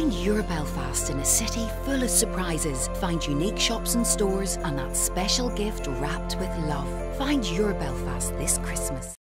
Find your Belfast in a city full of surprises. Find unique shops and stores and that special gift wrapped with love. Find your Belfast this Christmas.